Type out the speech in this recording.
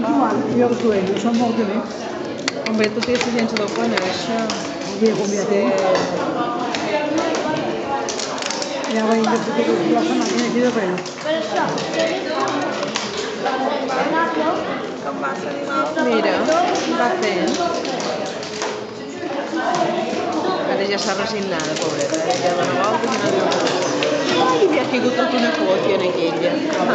i els dolents, són molt dolents. Home, tu tens gent del conèixer. Bé, com ja té. Ja vaig de poder la setmana aquí de preu. Per això, Mira, va fent. Ara ja s'ha resignada, pobreta. Ja dona voltes i no diu. res. Ai, li ha caigut tota una còtia en aquella.